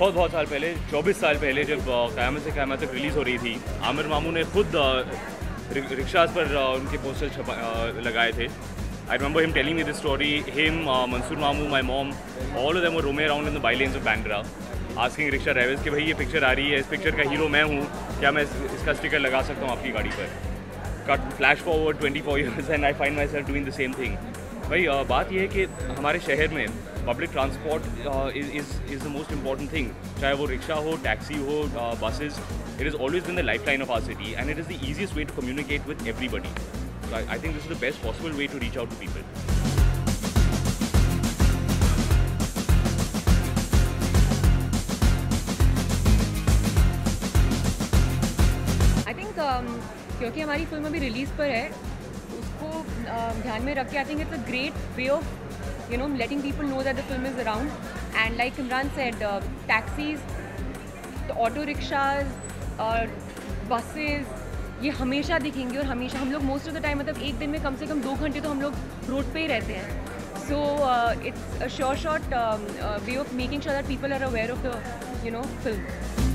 बहुत बहुत साल पहले 24 साल पहले जब क़यामत से क़यामत तक रिलीज़ हो रही थी, आमिर मामू ने खुद रिक्शाज पर उनके पोस्टर छपा लगाए थे। I remember him telling me this story him Mansoor मामू my mom all of of them roamed around in the by bylanes of Bandra asking rickshaw drivers कि, भाई, ये पिक्चर आ रही है, इस पिक्चर का हीरो मैं हूँ, क्या मैं इसका स्टिकर लगा सकता हूँ आपकी गाड़ी पर? Cut flash forward twenty four years and I find myself doing the same thing भाई बात यह है कि हमारे शहर में public transport is is the most important thing चाहे वो रिक्शा हो टैक्सी हो buses it is always been the life line of our city and it is the easiest way to communicate with everybody I think this is the best possible way to reach out to people क्योंकि हमारी film अभी release पर है उसको uh, ध्यान में रख के I think it's a great way of you know letting people know that the film is around and like Imran said, taxis the auto rickshaws, uh, ये हमेशा दिखेंगे और हमेशा हम लोग मोस्ट ऑफ़ द टाइम मतलब एक दिन में कम से कम दो घंटे तो हम लोग रोड पे ही रहते हैं। So it's a sure shot way of making sure that people are aware of the you know film